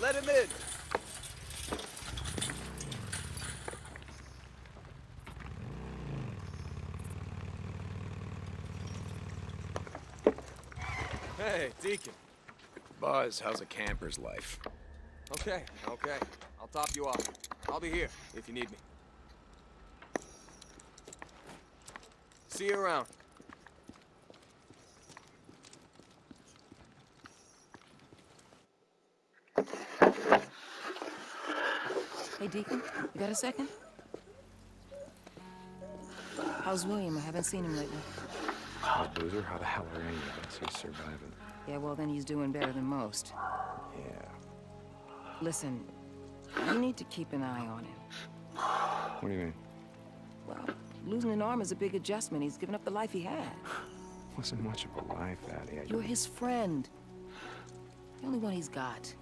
let him in. Hey, Deacon. Buzz, how's a camper's life? Okay, okay. I'll top you off. I'll be here if you need me. See you around. Hey, Deacon, you got a second? How's William? I haven't seen him lately. Ah, oh, Boozer, how the hell are any of us? He's surviving. Yeah, well, then he's doing better than most. Yeah. Listen, you need to keep an eye on him. What do you mean? Well, losing an arm is a big adjustment. He's given up the life he had. Wasn't much of a life, Addy. I... You're his friend. The only one he's got.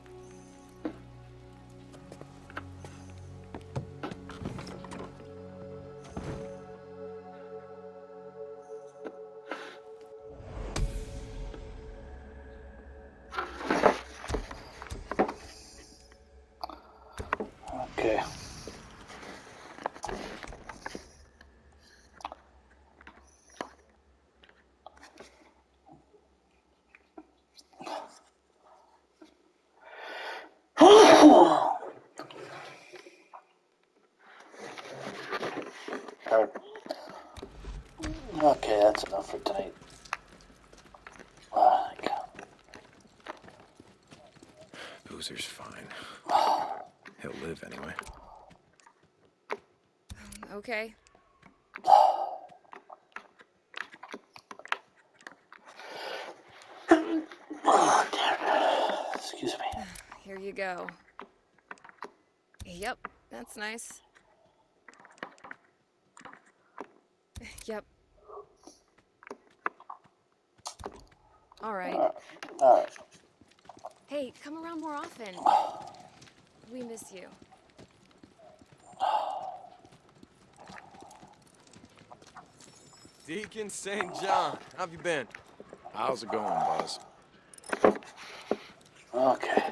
Okay. Alright. Okay, that's enough for tonight. Ah. Boozer's fine. He'll live anyway. Okay. Oh, damn. Excuse me. Here you go. Yep, that's nice. Yep. All right. Alright. Hey, come around more often. We miss you. Deacon St. John, how have you been? How's it going, Buzz? Okay.